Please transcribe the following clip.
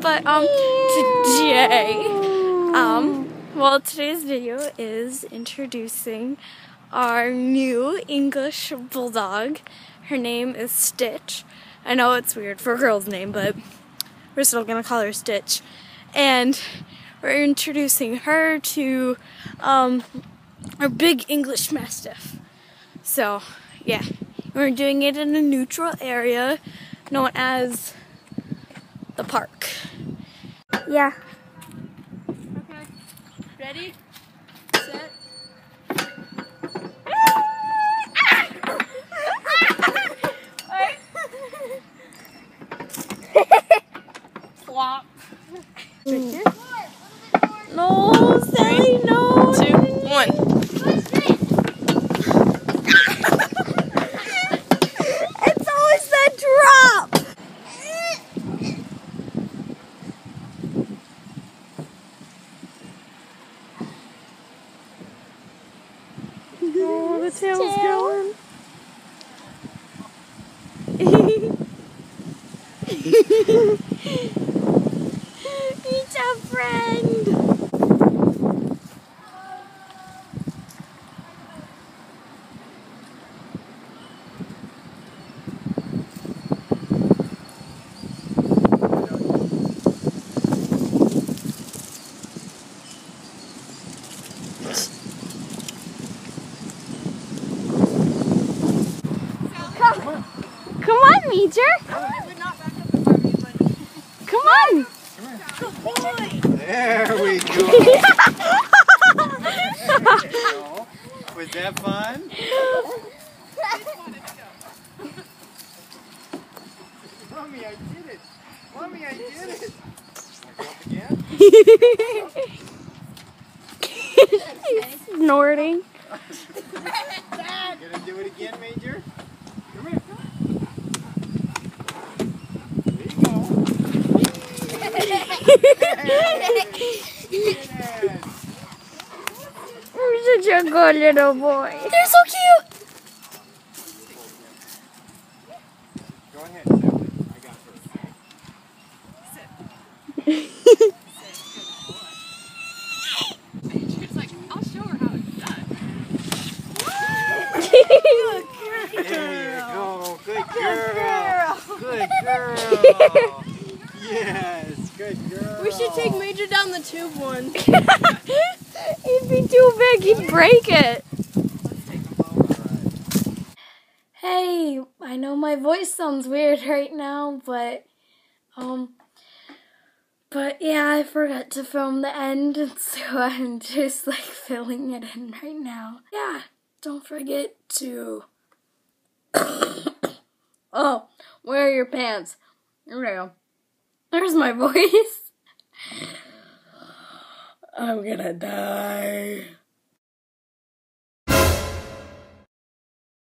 But um today um well today's video is introducing our new English bulldog. Her name is Stitch. I know it's weird for a girl's name, but we're still gonna call her Stitch. And we're introducing her to um, our big English Mastiff. So, yeah, we're doing it in a neutral area known as the park. Yeah. Okay. Ready? Set. Flop. Mm. No, Sally, no. Two, one. It's always that drop. Oh, the tail's going. He's a friend. Come on, Major. Come on. There we go. Was that fun? Mommy, I did it. Mommy, I did it. Again? He's snorting. Gonna do it again, Major? Come here. There you go. Yes. You're such a good little boy. They're so cute. Go ahead, I got her. It's like, I'll show her how it's done. There you go. Good girl. Good girl. Yes, good girl. We should take Major down the tube one. He'd be too big, he'd break it. Let's take a boat ride. Hey, I know my voice sounds weird right now, but um but yeah, I forgot to film the end, so I'm just like filling it in right now. Yeah, don't forget to Oh, where are your pants? There we go. There's my voice. I'm gonna die.